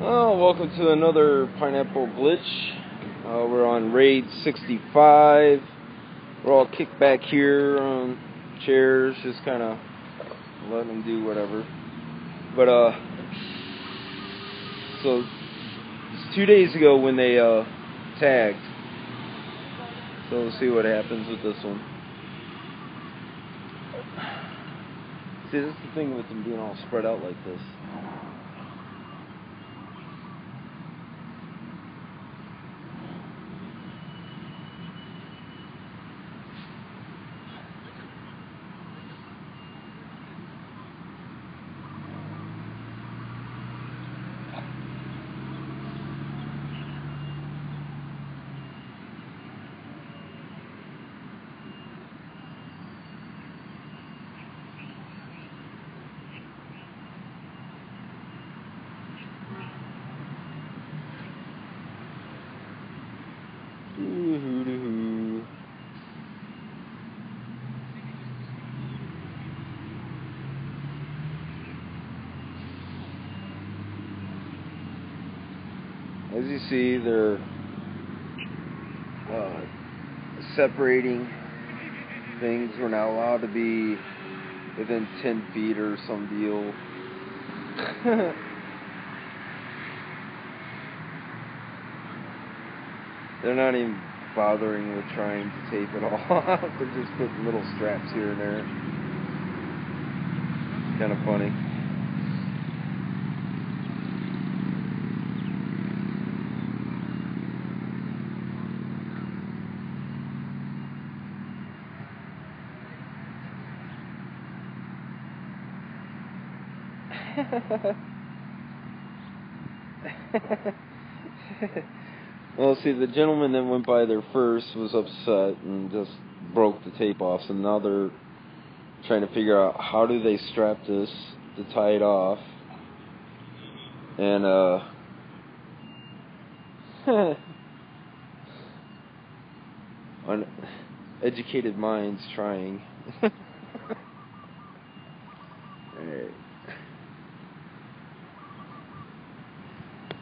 Oh, welcome to another Pineapple Glitch. Uh, we're on raid 65. We're all kicked back here on chairs, just kind of letting them do whatever. But, uh, so, it's two days ago when they, uh, tagged. So we'll see what happens with this one. See, this is the thing with them being all spread out like this. As you see, they're uh, separating things. We're not allowed to be within 10 feet or some deal. They're not even bothering with trying to tape it all off. They're just putting little straps here and there. It's Kind of funny. well, see, the gentleman that went by there first was upset and just broke the tape off, so now they're trying to figure out how do they strap this to tie it off. And, uh, uneducated minds trying. Alright.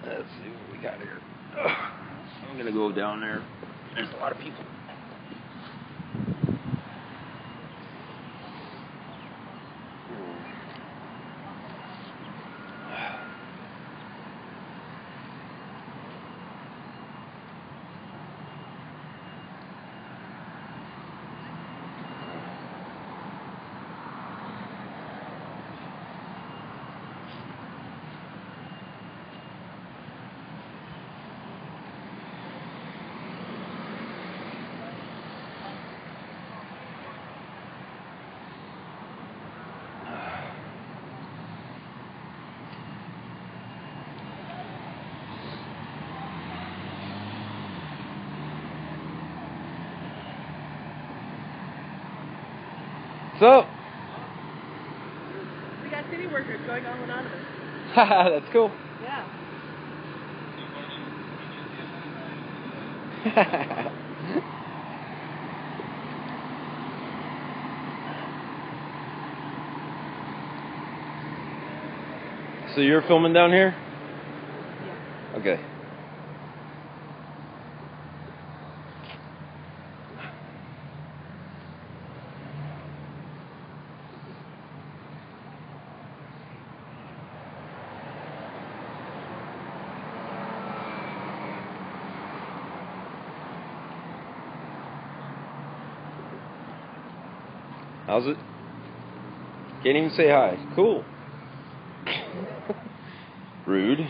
Let's see what we got here. Ugh. I'm gonna go down there. There's a lot of people. So, We got city workers going on anonymous. that's cool. Yeah. so you're filming down here? Yeah. Okay. How's it? Can't even say hi. Cool. Rude.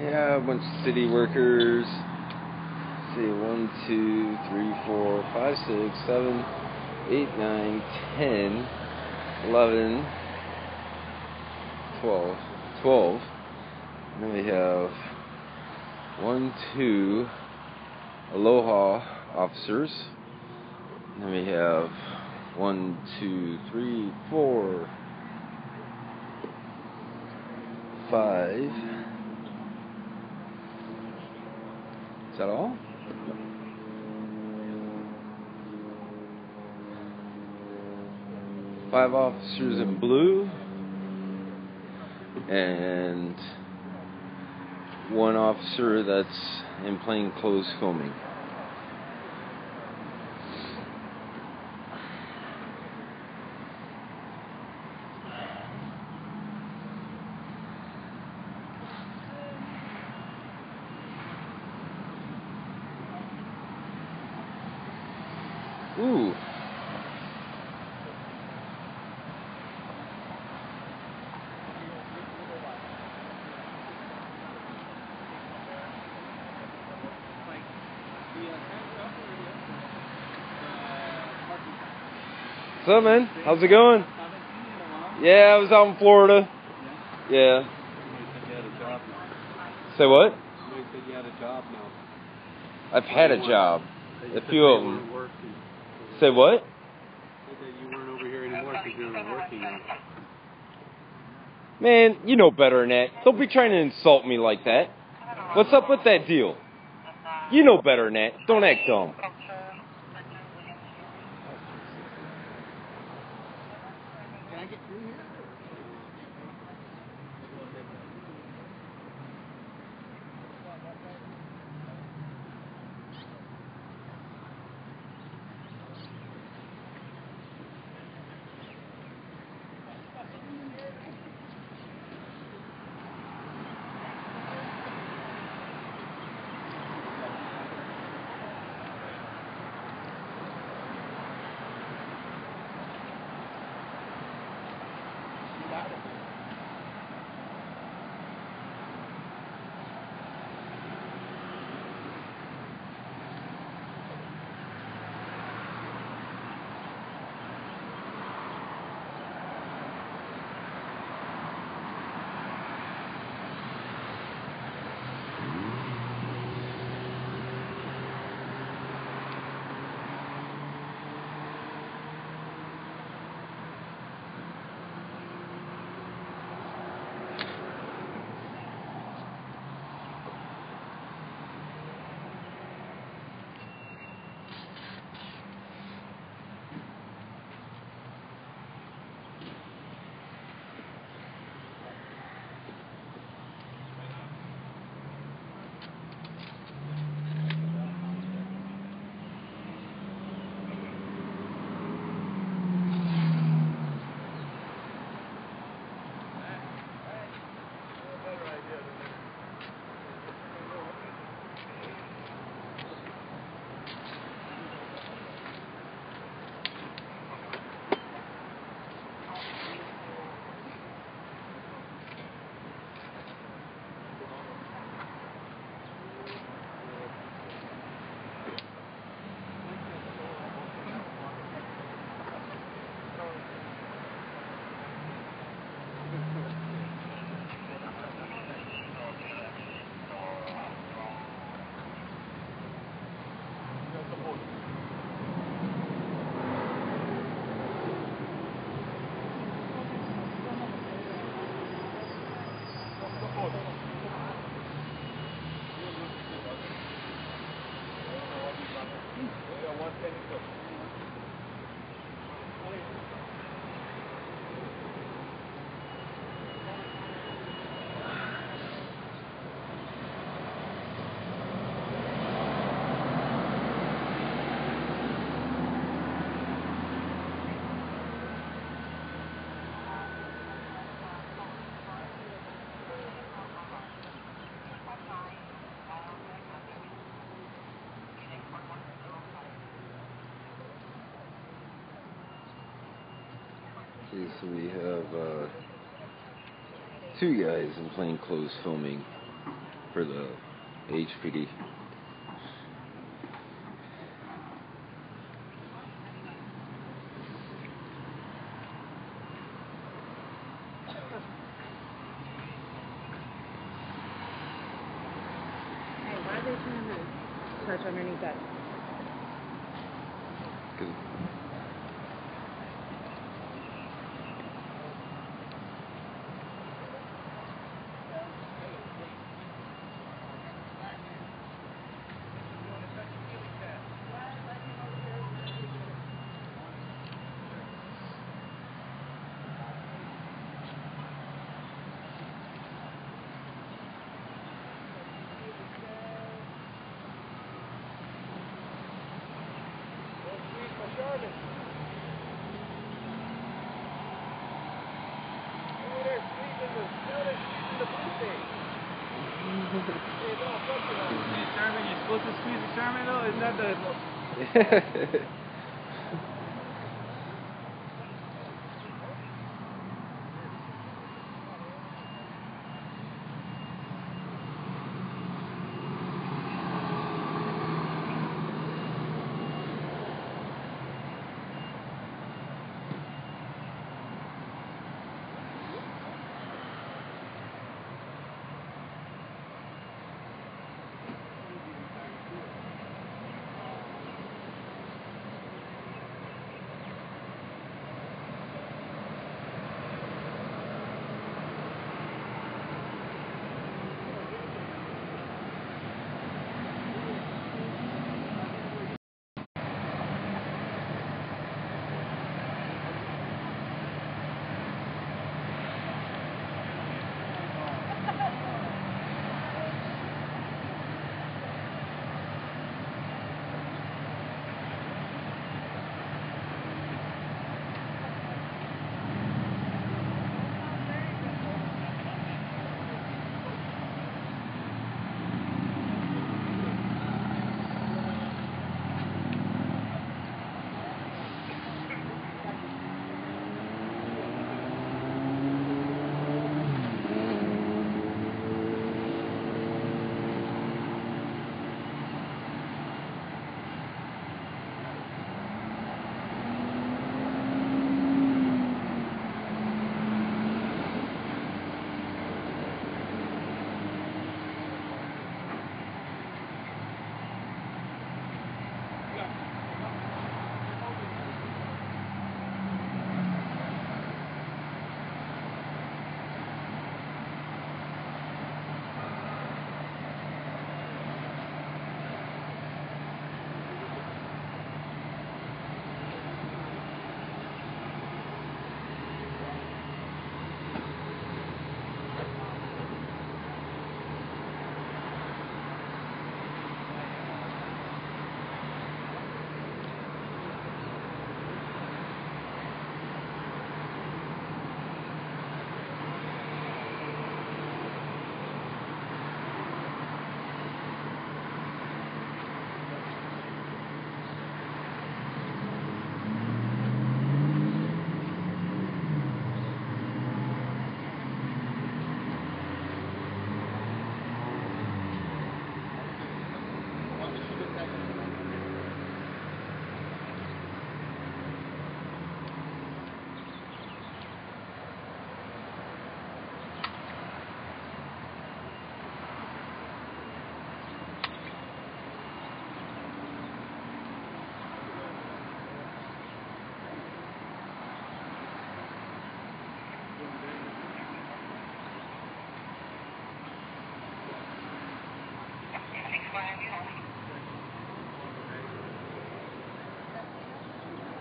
Yeah, a bunch of city workers. Let's see, one, two, three, four, five, six, seven, eight, nine, ten, eleven, twelve, twelve. And then we have one, two Aloha officers. And Then we have one, two, three, four, five. Is that all? Five officers in blue and one officer that's in plain clothes filming. What's up, man? How's it going? Yeah, I was out in Florida. Yeah. Say what? I've had a job. A few of them. Say what? Man, you know better than that. Don't be trying to insult me like that. What's up with that deal? You know better than that. Don't act dumb. We have uh, two guys in plain clothes filming for the HPD. Supposed to squeeze the Charmin though? Is that the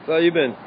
how you been?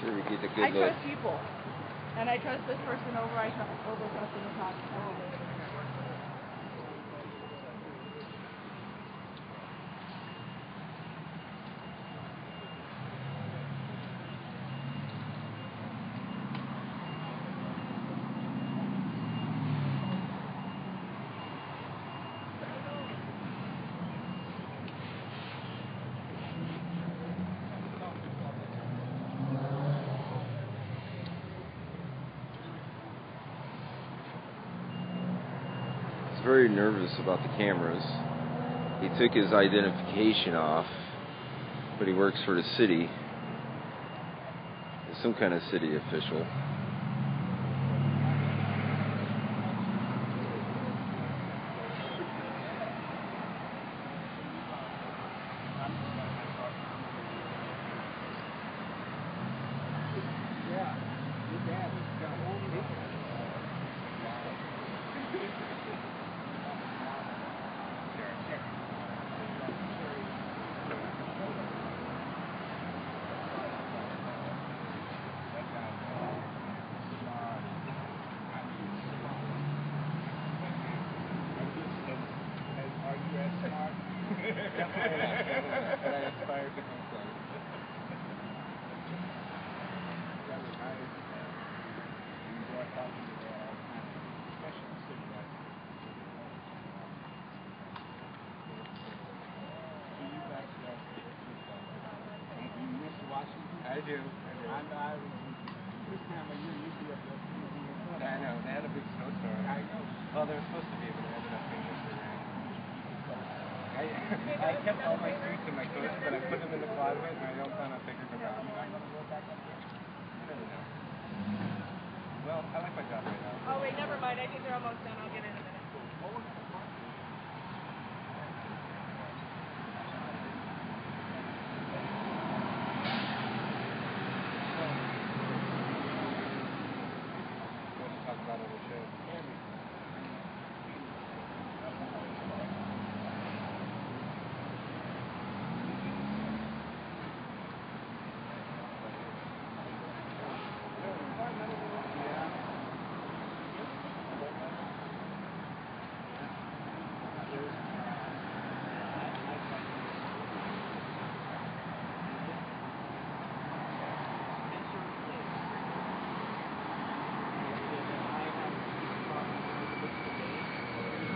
Sure, we get a I good look. trust people. And I trust this person over I trust over trusting the top. He's very nervous about the cameras. He took his identification off, but he works for the city. Some kind of city official. I do. I'm, I, this time of year usually up there. I know. They had a big snowstorm. I know. Well, they were supposed to be, but it ended up being just a rain. I, I kept all my suits and my coats, but I put them in the closet, and I don't plan on taking them out. You never know. Well, I like my job right now. Oh wait, never mind. I think they're almost done. I'll get in a minute. What to talk about on the show.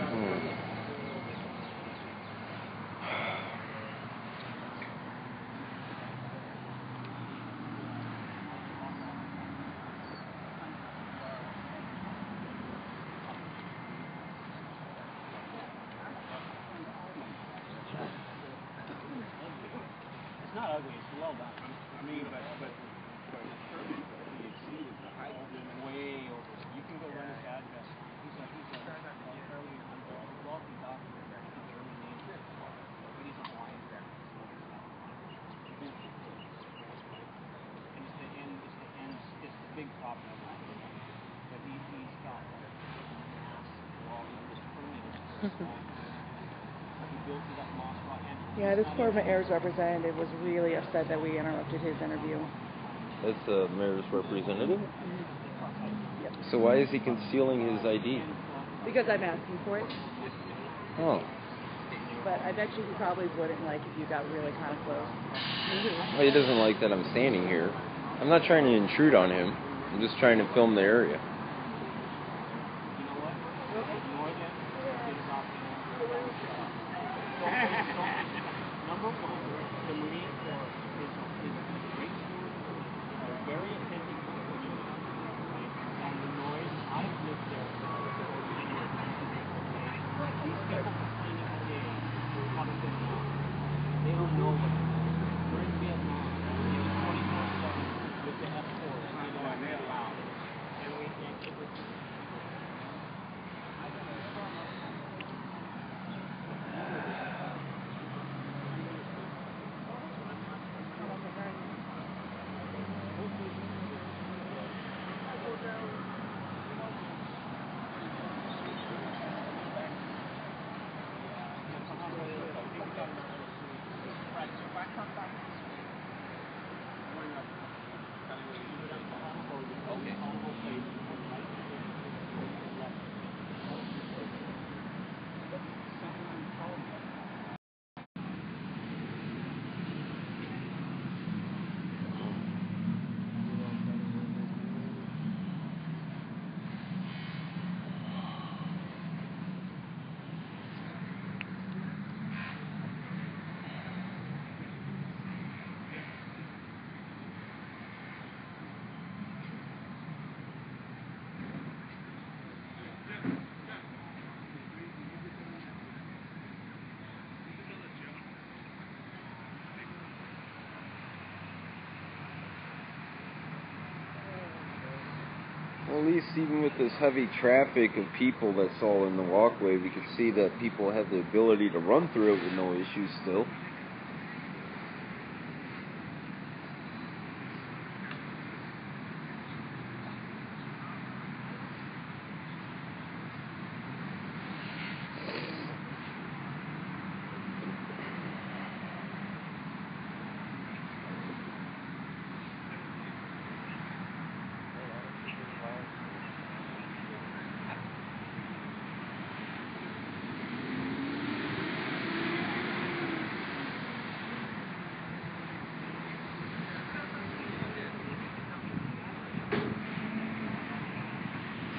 Hmm. It's well done. I mean, but but but he exceeded the height. Way over. You can go run his address. He's a he's a fairly wealthy doctor in Germany, but he's a blind guy. And it's the end. It's the end. It's the big problem. of that. But he he's got like mass wall. This permit is so small. He built it up moss rock and Yeah, this Corporate Airs representative was really upset that we interrupted his interview. That's the mayor's representative. Mm-hmm. Yep. So why is he concealing his ID? Because I'm asking for it. Oh, But I bet you he probably wouldn't like if you got really kind of close. Mm-hmm. well, he doesn't like that I'm standing here. I'm not trying to intrude on him. I'm just trying to film the area. Least even with this heavy traffic of people that's all in the walkway, we can see that people have the ability to run through it with no issues still.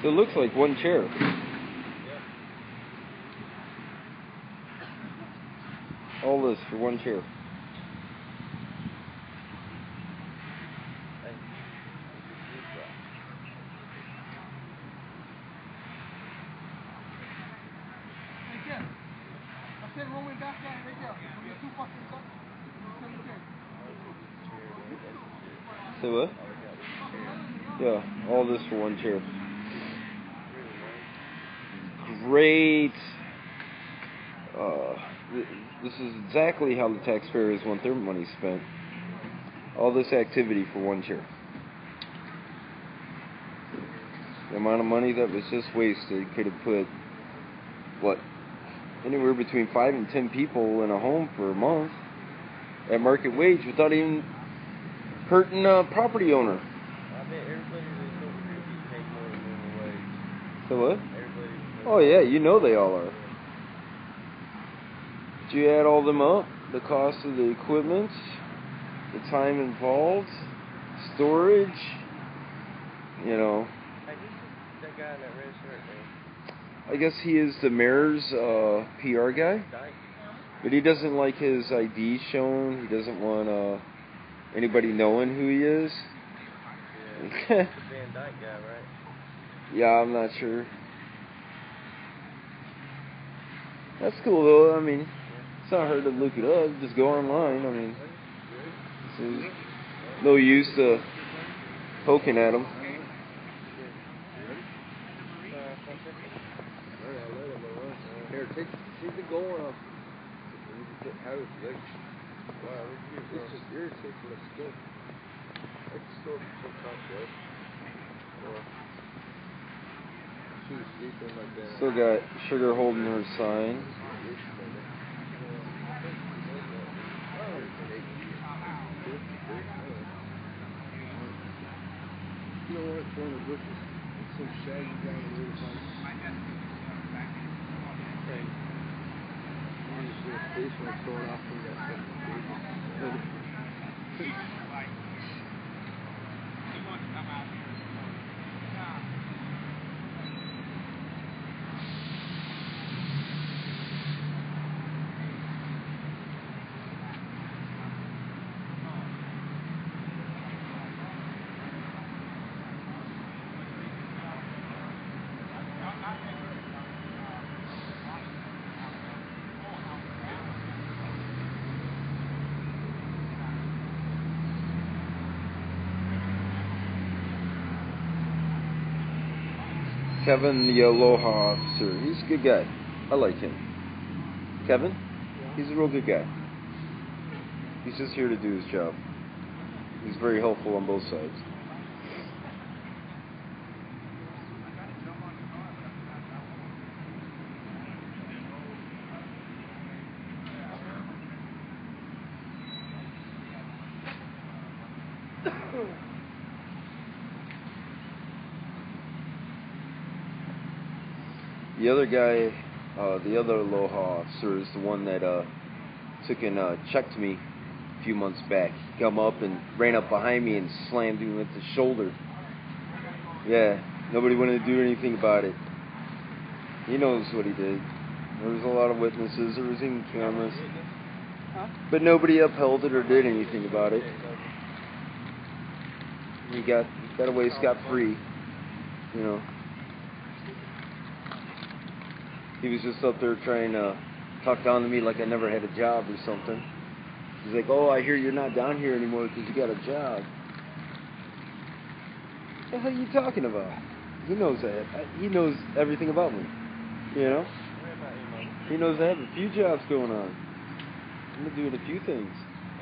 So it looks like one chair. All this for one chair. Say what? Yeah, all this for one chair. Great. Uh, this is exactly how the taxpayers want their money spent. All this activity for one chair. The amount of money that was just wasted could have put, what, anywhere between five and ten people in a home for a month at market wage without even hurting a property owner. I bet everybody that's over here be paid more than minimum wage. So what? Oh yeah, you know they all are. But you add all them up, the cost of the equipment, the time involved, storage, you know. Hey, who's that guy in that red shirt, man? I guess he is the mayor's uh, PR guy, but he doesn't like his ID shown. He doesn't want uh, anybody knowing who he is. Yeah. the Van Dyke guy, right? yeah, I'm not sure. That's cool though. I mean, it's not hard to look it up. Just go online. I mean, it's no use to poking at them. Here, take, the goal? Wow, irritating right? Or, she was sleeping like that. Still got Sugar holding her sign. You know what? The bushes. It's shaggy. You just going off from that fucking Kevin, the Aloha officer. He's a good guy. I like him. Kevin? He's a real good guy. He's just here to do his job. He's very helpful on both sides. The other guy, uh, the other Aloha officer, is the one that uh, took and uh, checked me a few months back. He come up and ran up behind me and slammed me with the shoulder. Yeah, nobody wanted to do anything about it. He knows what he did. There was a lot of witnesses. There was even cameras, but nobody upheld it or did anything about it. He got got away scot free. You know. He was just up there trying to talk down to me like I never had a job or something. He's like, "Oh, I hear you're not down here anymore because you got a job." What the hell are you talking about? He knows that. He knows everything about me. You know. Worry about your money. He knows I have a few jobs going on. I'm doing a few things.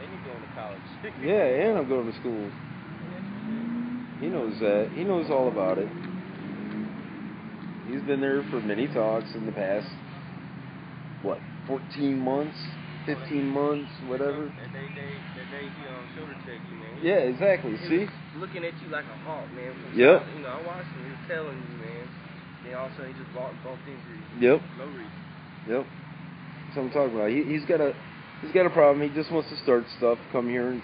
And you're going to college. Yeah, and I'm going to school. He knows that. He knows all about it. He's been there for many talks in the past. What, 14 months, 15 months, whatever. That day, day, that day he um, shoulder checked you, man. Yeah, exactly. He See? looking at you like a hawk, man. Yep. You know, I watched him. He was telling you, man. Then all of a sudden he just bought bumped into you. Yep. No reason. Yep. That's what I'm talking about. He, he's got a he's got a problem. He just wants to start stuff, come here and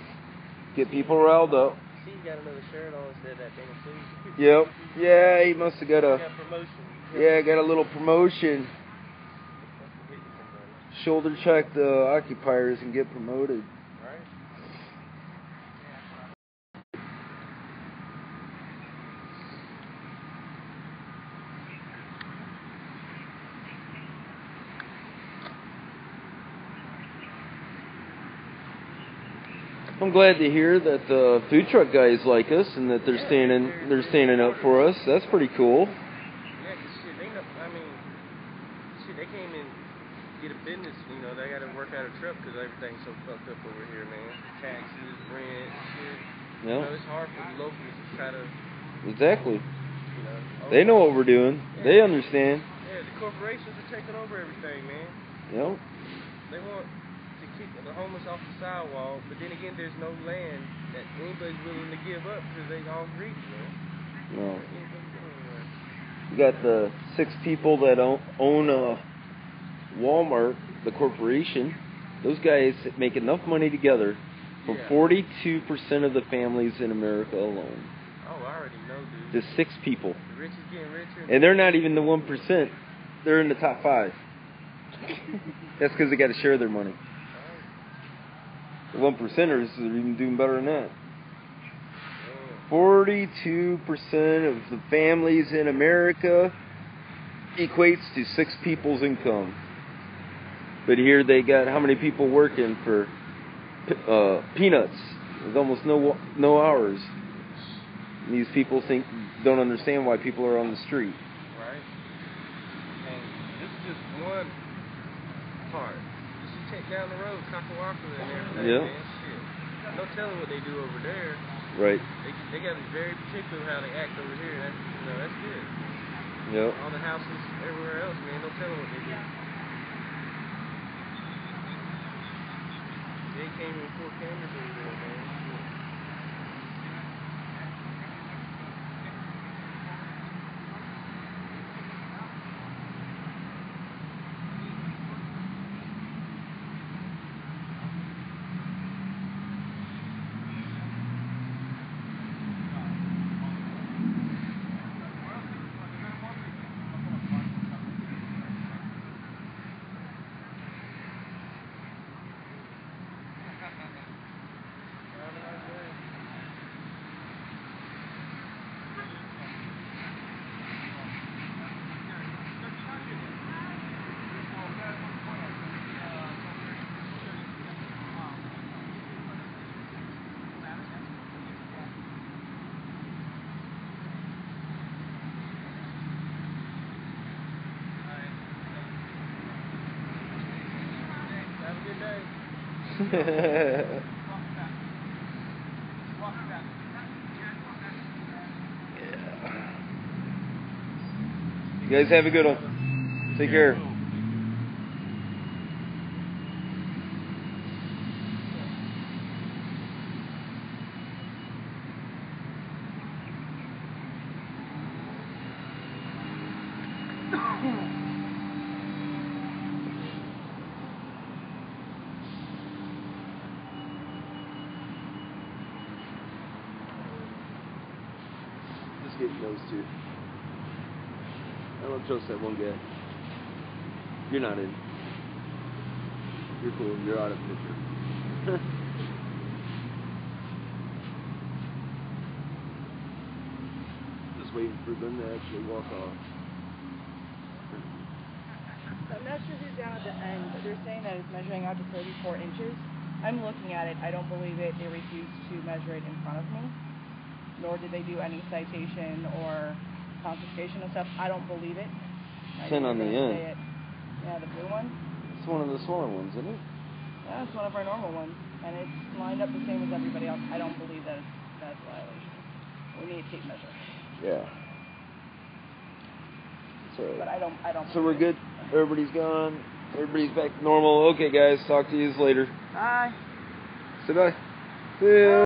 get people riled up. See, he got another shirt on instead of that thing. Yep. Yeah, he must have got a got promotion. Yeah, I got a little promotion. Shoulder check the occupiers and get promoted. I'm glad to hear that the food truck guys like us and that they're standing they're standing up for us. That's pretty cool. Yeah, 'cause shit, they know. I mean, shit, they came in get a business. You know, they got to work out a trip because everything's so fucked up over here, man. Taxes, rent, shit. You know, it's hard for the locals to try to, exactly. you know. They know what we're doing. They understand. Yeah, the corporations are taking over everything, man. Yep. They want to keep the homeless off the sidewalk, but then again, there's no land that anybody's willing to give up because they all greedy, man. No. Anybody's doing that. You got the six people that own, own uh, Walmart, the corporation. Those guys make enough money together for Yeah. 42% of the families in America alone. Oh, I already know, dude. Just six people. The rich is getting richer. And they're not even the 1%. They're in the top five. That's because they got to share their money. The one percenters are even doing better than that. 42% of the families in America equates to six people's income. But here they got how many people working for uh, peanuts with almost no no hours. And these people think don't understand why people are on the street. Right? And this is just one part. Just you take down the road, Kakaako and everything, Yeah. man. Shit. No telling what they do over there. Right. They they got to be very particular how they act over here. That's you know that's good. Yep. All the houses everywhere else, man. No telling what they do. They came in four cameras over there, man. Day. you guys have a good one. Take care. Just getting those two. I don't trust that one guy. You're not in. You're cool. You're out of the picture. Just waiting for them to actually walk off. I'm not sure who's down at the end, but they're saying that it's measuring out to 34 inches. I'm looking at it. I don't believe it. They refused to measure it in front of me, nor did they do any citation or confiscation of stuff. I don't believe it. I Ten on the end. it. Yeah, the blue one. It's one of the smaller ones, isn't it? Yeah, it's one of our normal ones, and it's lined up the same as everybody else. I don't believe that it's, that's a violation. We need a tape measure, Yeah. Alright. but I don't. I don't. So we're good. Everybody's gone. Everybody's back to normal. Okay, guys. Talk to you later. Bye. Say bye. See ya.